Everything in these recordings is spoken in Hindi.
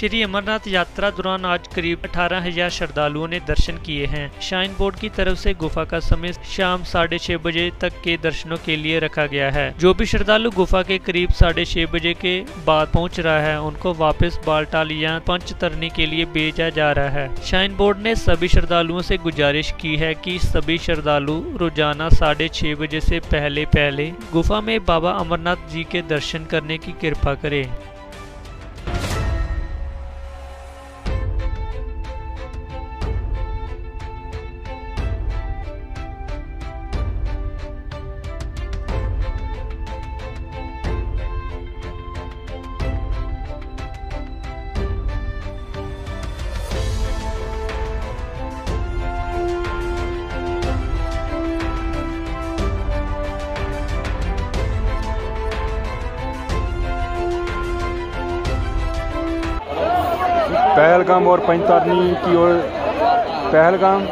श्री अमरनाथ यात्रा दौरान आज करीब अठारह हज़ार श्रद्धालुओं ने दर्शन किए हैं। शाइन बोर्ड की तरफ़ से गुफा का समय शाम साढ़े छह बजे तक के दर्शनों के लिए रखा गया है। जो भी श्रद्धालु गुफा के करीब साढ़े छह बजे के बाद पहुँच रहा है, उनको वापस बालटाल या पंच तरने के लिए भेजा जा रहा है। शाइन बोर्ड ने सभी श्रद्धालुओं से गुजारिश की है कि सभी श्रद्धालु रोज़ाना साढ़े छह बजे से पहले पहले गुफा में बाबा अमरनाथ जी के दर्शन करने की कृपा करें। पहलगाम और पंचतारनी की ओर पहलगाम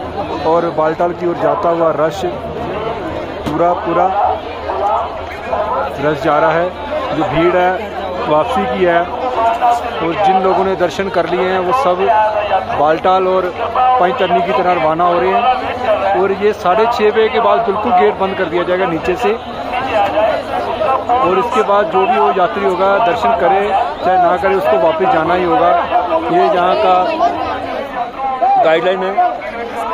और बालटाल की ओर जाता हुआ रश पूरा पूरा रश जा रहा है। जो भीड़ है, वापसी की है, और जिन लोगों ने दर्शन कर लिए हैं, वो सब बालटाल और पंचतरनी की तरह रवाना हो रहे हैं। और ये साढ़े छः बजे के बाद बिल्कुल गेट बंद कर दिया जाएगा नीचे से। और इसके बाद जो भी वो यात्री होगा, दर्शन करे, चाहे ना करे, उसको वापस जाना ही होगा। ये यहाँ का गाइडलाइन है।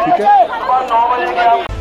ठीक है।